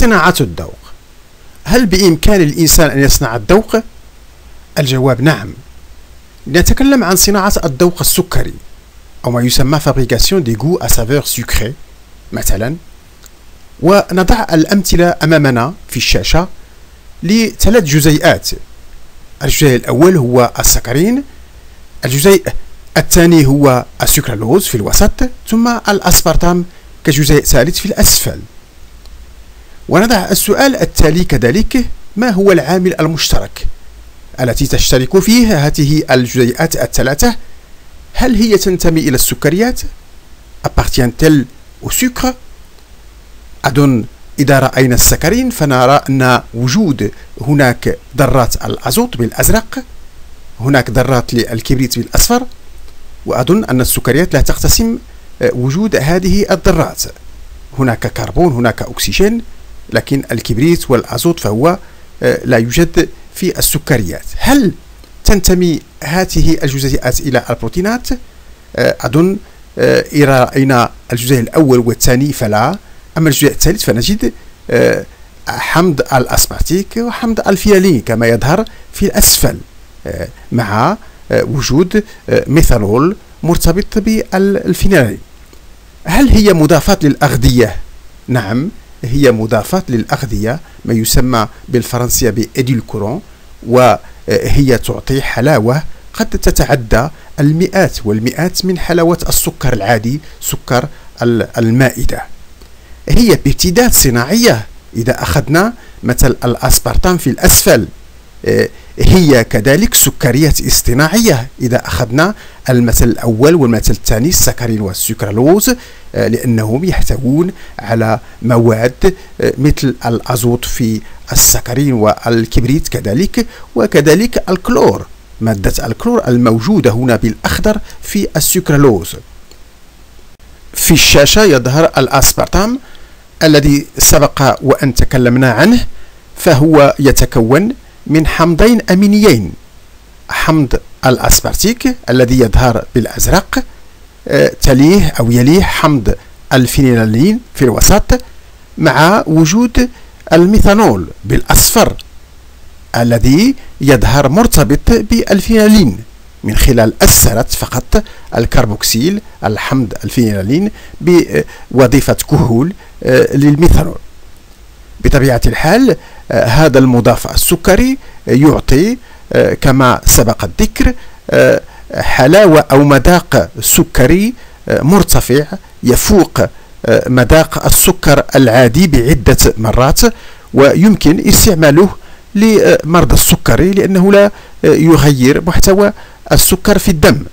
صناعة الذوق. هل بإمكان الإنسان أن يصنع الذوق؟ الجواب نعم. نتكلم عن صناعة الذوق السكري أو ما يسمى fabrication du goût à saveur sucrée مثلا. ونضع الأمثلة أمامنا في الشاشة لثلاث جزيئات. الجزيء الأول هو السكرين الجزيء الثاني هو السكرالوز في الوسط ثم الأسبرتام كجزيء ثالث في الأسفل. ونضع السؤال التالي كذلك ما هو العامل المشترك التي تشترك فيه هذه الجزيئات الثلاثة؟ هل هي تنتمي إلى السكريات؟ appartient-elle au sucre أظن إذا رأينا السكرين فنرى أن وجود هناك ذرات الأزوت بالأزرق هناك ذرات للكبريت بالأصفر وأظن أن السكريات لا تقتسم آه، وجود هذه الذرات. هناك كربون هناك أكسجين لكن الكبريت والأزوت فهو آه، لا يوجد في السكريات. هل تنتمي هذه الجزيئات إلى البروتينات؟ آه، أظن إذا رأينا الجزيء الأول والثاني فلا. أما الجزيء الثالث فنجد حمض الأسبارتيك وحمض الفيالين كما يظهر في الأسفل مع وجود ميثانول مرتبط بالفينالين هل هي مضافات للأغذية؟ نعم. هي مضافات للأغذية ما يسمى بالفرنسية بإديلكورون وهي تعطي حلاوة قد تتعدى المئات والمئات من حلاوة السكر العادي سكر المائدة. هي بارتداد صناعية. إذا أخذنا مثل الأسبرتام في الأسفل آه، هي كذلك سكريات اصطناعية. إذا أخذنا المثل الأول والمثل الثاني السكرين والسكرالوز آه، لأنهم يحتوون على مواد آه، مثل الأزوت في السكرين والكبريت كذلك وكذلك الكلور مادة الكلور الموجودة هنا بالأخضر في السكرالوز في الشاشة يظهر الأسبرتام الذي سبق وأن تكلمنا عنه فهو يتكون من حمضين أمينيين. حمض الأسبرتيك الذي يظهر بالأزرق آه، تليه أو يليه حمض الفينيلالين في الوسط مع وجود الميثانول بالأصفر الذي يظهر مرتبط بالفينيلالين من خلال أسترة وظيفة الكربوكسيل لحمض الفينيل ألانين بوظيفة كحول آه، للميثانول. بطبيعة الحال هذا المضاف السكري يعطي آه، كما سبق الذكر حلاوة أو مذاق سكري مرتفع يفوق مذاق السكر العادي بعدة مرات ويمكن استعماله لمرضى السكري لأنه لا يغير محتوى السكر في الدم.